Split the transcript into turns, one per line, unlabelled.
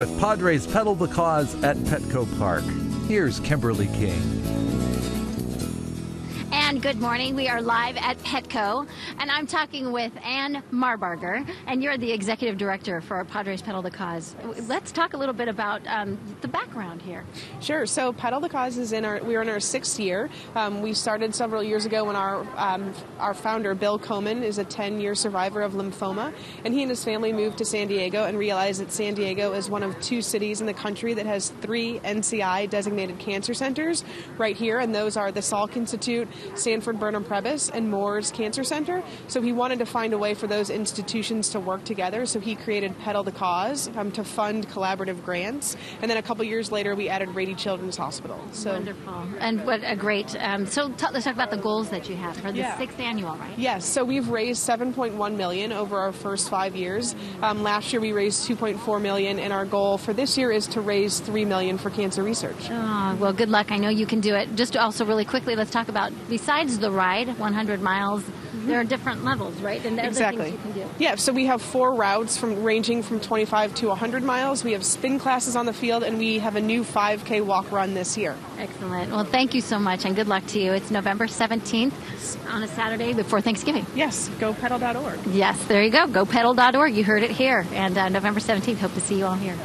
With Padres pedal the cause at Petco Park. Here's Kimberly King.
And good morning. We are live at Petco, and I'm talking with Anne Marbarger, and you're the executive director for Padres Pedal the Cause. Let's talk a little bit about um, the background here.
Sure. So Pedal the Cause is in our we are in our sixth year. Um, we started several years ago when our um, our founder Bill Komen is a 10 year survivor of lymphoma, and he and his family moved to San Diego and realized that San Diego is one of two cities in the country that has three NCI designated cancer centers right here, and those are the Salk Institute, Sanford Burnham Prebys, and Moores Cancer Center. So he wanted to find a way for those institutions to work together. So he created Pedal the Cause um, to fund collaborative grants. And then a couple years later, we added Rady Children's Hospital.
So wonderful, and what a great. Um, so t- let's talk about the goals that you have for the
Yeah.
sixth annual, right?
Yes, so we've raised 7.1 million over our first five years. Um, last year we raised 2.4 million, and our goal for this year is to raise 3 million for cancer research.
Oh, well, good luck. I know you can do it. Just also, really quickly, let's talk about besides the ride, 100 miles. There are different levels, right? And
Exactly.
things you can do.
Yeah, so we have four routes from ranging from 25 to 100 miles. We have spin classes on the field, and we have a new 5K walk run this year.
Excellent. Well, thank you so much, and good luck to you. It's November 17th on a Saturday before Thanksgiving.
Yes, gopedal.org.
Yes, there you go. GoPedal.org. You heard it here. And uh, November 17th, hope to see you all here.